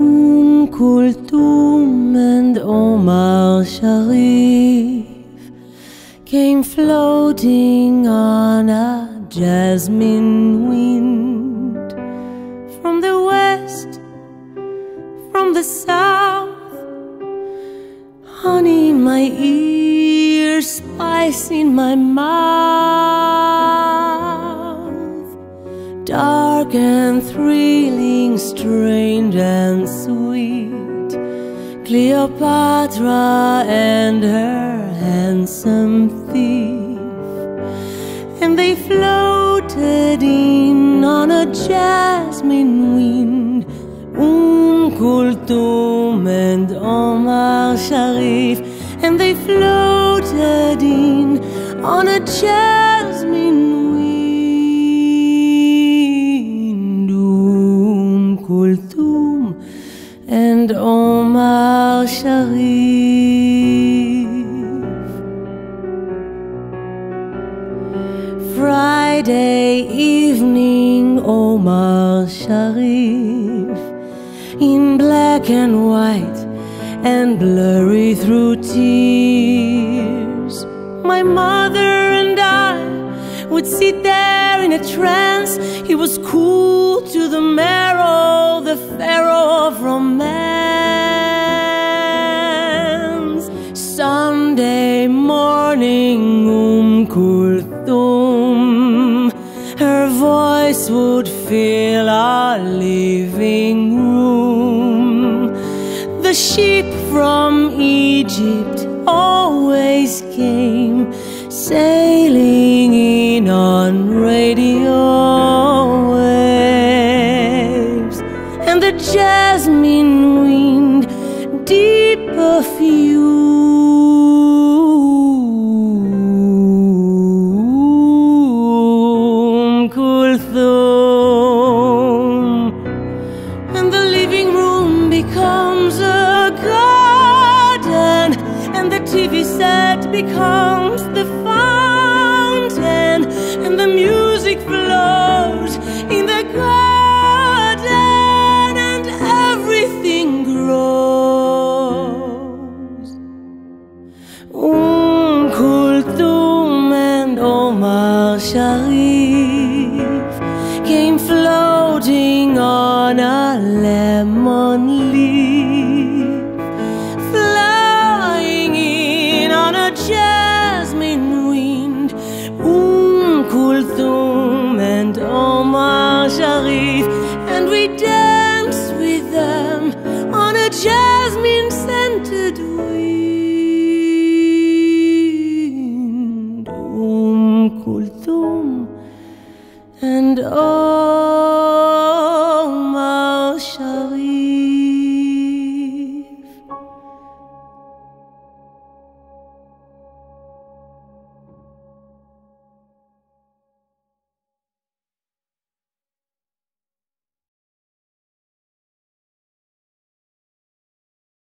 Um Kulthum and Omar Sharif came floating on a jasmine wind from the west, from the south. Honey in my ear, spice in my mouth. Dark and thrilling, strange and sweet. Cleopatra and her handsome thief. And they floated in on a jasmine wind. Um Kulthum and Omar Sharif. And they floated in on a jasmine Omar Sharif. Friday evening, Omar Sharif, in black and white and blurry through tears. My mother and I would sit there in a trance. He was cool Um Kulthum, her voice would fill our living room. The sheep from Egypt always came sailing in becomes a garden, and the TV set becomes the fountain, and the music flows in the garden, and everything grows. Um Kulthum and Omar Sharif came floating on a lemon leaf, flying in on a jasmine wind. Um Kulthum and Omar Sharif,